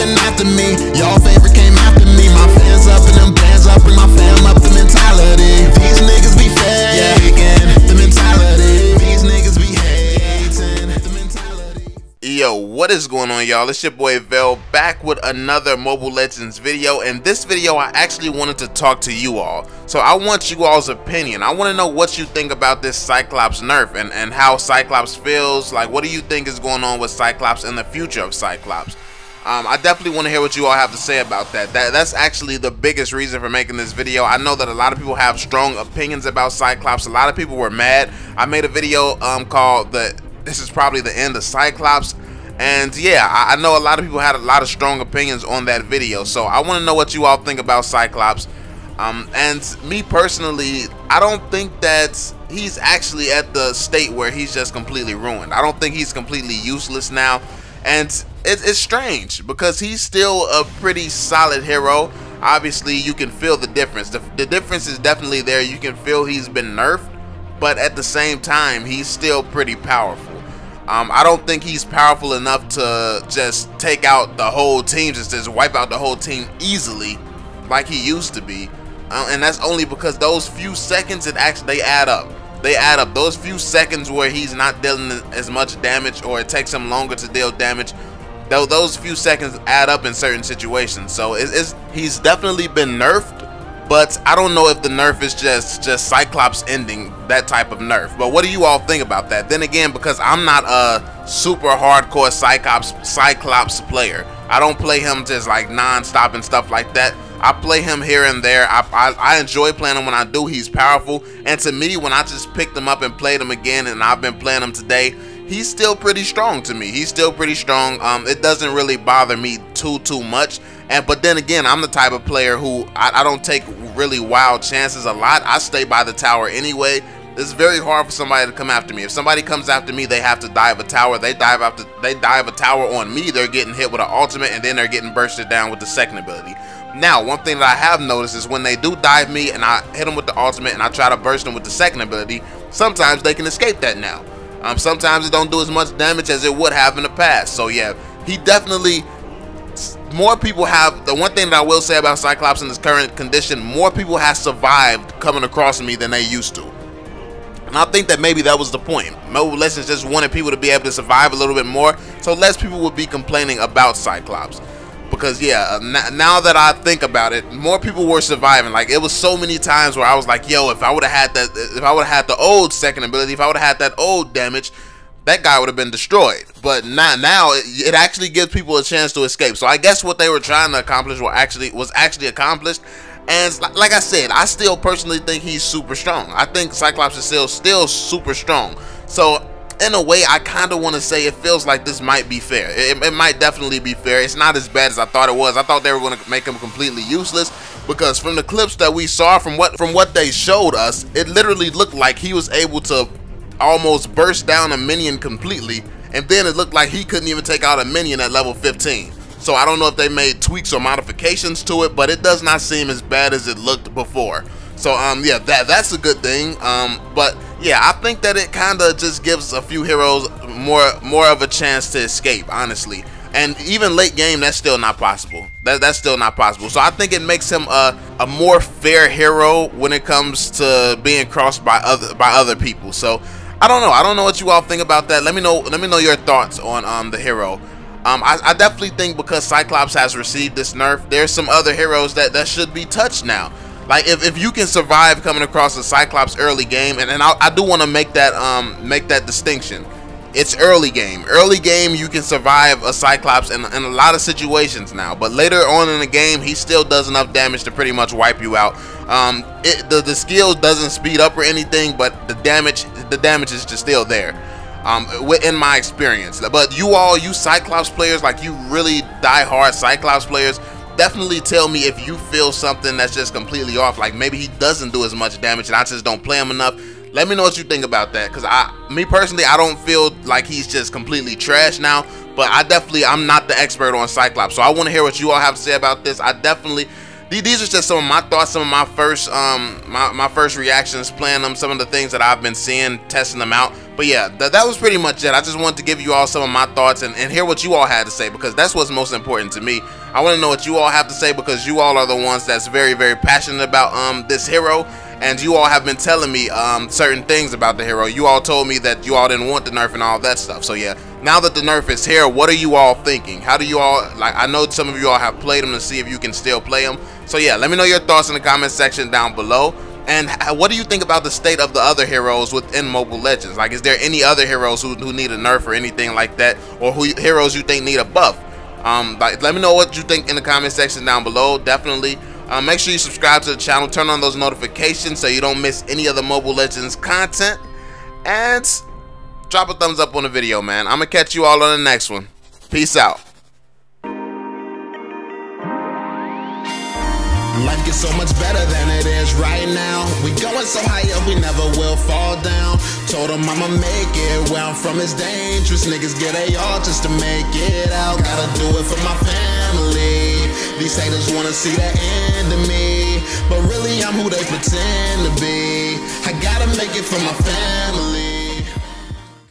been after me. Your favorite came after me. My fans up and them bands up, bring my fam up. The mentality. These niggas be faking. The mentality. These niggas be hating. The mentality. Yo, what is going on y'all? It's your boy Vel back with another Mobile Legends video and this video I actually wanted to talk to you all. So I want you all's opinion. I want to know what you think about this Cyclops nerf and, and how Cyclops feels. Like what do you think is going on with Cyclops and the future of Cyclops? Um, I definitely want to hear what you all have to say about that. that. That's actually the biggest reason for making this video. I know that a lot of people have strong opinions about Cyclops. A lot of people were mad. I made a video um, called the this is probably the end of Cyclops. And yeah, I, I know a lot of people had a lot of strong opinions on that video. So I want to know what you all think about Cyclops. Um, and me personally, I don't think that he's actually at the state where he's just completely ruined. I don't think he's completely useless now. And it, it's strange because he's still a pretty solid hero. Obviously, you can feel the difference. The, the difference is definitely there. You can feel he's been nerfed, but at the same time, he's still pretty powerful. Um, I don't think he's powerful enough to just take out the whole team, just, just wipe out the whole team easily like he used to be. Uh, and that's only because those few seconds, it actually they add up they add up. Those few seconds where he's not dealing as much damage or it takes him longer to deal damage, though those few seconds add up in certain situations. So it's, it's, he's definitely been nerfed, but I don't know if the nerf is just just Cyclops ending that type of nerf. But what do you all think about that? Then again, because I'm not a super hardcore Cyclops Cyclops player, I don't play him just like non-stop and stuff like that. I play him here and there. I, I, I, enjoy playing him when I do. He's powerful. And to me, when I just picked him up and played him again, and I've been playing him today, he's still pretty strong to me. He's still pretty strong. Um, it doesn't really bother me too, too much. And But then again, I'm the type of player who I, I don't take really wild chances a lot. I stay by the tower anyway. It's very hard for somebody to come after me. If somebody comes after me, they have to dive a tower. They dive after they dive a tower on me. They're getting hit with an ultimate, and then they're getting bursted down with the second ability. Now, one thing that I have noticed is when they do dive me and I hit them with the ultimate and I try to burst them with the second ability, sometimes they can escape that now. Um, sometimes it don't do as much damage as it would have in the past. So yeah, he definitely, more people have, the one thing that I will say about Cyclops in his current condition, more people have survived coming across me than they used to. And I think that maybe that was the point. Mobile Legends just wanted people to be able to survive a little bit more, so less people would be complaining about Cyclops because yeah, uh, now that I think about it, more people were surviving. Like it was so many times where I was like, yo, if I would have had that, if I would have had the old second ability, if I would have had that old damage, that guy would have been destroyed. But not now, it, it, actually gives people a chance to escape. So I guess what they were trying to accomplish were actually was actually accomplished. And like I said, I still personally think he's super strong. I think Cyclops is still still super strong. So in a way, I kind of want to say it feels like this might be fair. It, it, might definitely be fair. It's not as bad as I thought it was. I thought they were going to make him completely useless because from the clips that we saw, from what from what they showed us, it literally looked like he was able to almost burst down a minion completely, and then it looked like he couldn't even take out a minion at level 15. So I don't know if they made tweaks or modifications to it, but it does not seem as bad as it looked before. So um yeah, that that's a good thing. Um, but yeah, I think that it kind of just gives a few heroes more more of a chance to escape, honestly. And even late game, that's still not possible. That, that's still not possible. So I think it makes him a, a more fair hero when it comes to being crossed by other by other people. So I don't know. I don't know what you all think about that. Let me know. Let me know your thoughts on um the hero. Um, I, I definitely think because Cyclops has received this nerf, there's some other heroes that that should be touched now. Like if, if you can survive coming across a Cyclops early game, and, and I, I do want to make that um make that distinction. It's early game. Early game, you can survive a Cyclops in, in a lot of situations now. But later on in the game, he still does enough damage to pretty much wipe you out. Um, it, the the skill doesn't speed up or anything, but the damage the damage is just still there. Um, in my experience. But you all, you Cyclops players, like you really die hard Cyclops players, definitely tell me if you feel something that's just completely off. Like maybe he doesn't do as much damage and I just don't play him enough. Let me know what you think about that. Cause I, me personally, I don't feel like he's just completely trash now. But I definitely, I'm not the expert on Cyclops. So I want to hear what you all have to say about this. I definitely, these are just some of my thoughts, some of my first um my, my first reactions playing them, some of the things that I've been seeing, testing them out. But yeah, th that was pretty much it. I just wanted to give you all some of my thoughts and, and hear what you all had to say because that's what's most important to me. I want to know what you all have to say because you all are the ones that's very, very passionate about um this hero and you all have been telling me um, certain things about the hero. You all told me that you all didn't want the nerf and all that stuff. So yeah, now that the nerf is here, what are you all thinking? How do you all, like I know some of you all have played them to see if you can still play them. So yeah, let me know your thoughts in the comment section down below. And what do you think about the state of the other heroes within Mobile Legends? Like, is there any other heroes who, who need a nerf or anything like that? Or who heroes you think need a buff? Um, like, let me know what you think in the comment section down below. Definitely uh, make sure you subscribe to the channel, turn on those notifications so you don't miss any of the Mobile Legends content. And drop a thumbs up on the video, man. I'm going to catch you all on the next one. Peace out. Life gets so much better than it is right now. We going so high up, we never will fall down. Told them I'ma make it. Where I'm from is dangerous. Niggas get just to make it out. Do it for my family. These haters wanna see the end of me. But really, I'm who they pretend to be. I gotta make it for my family.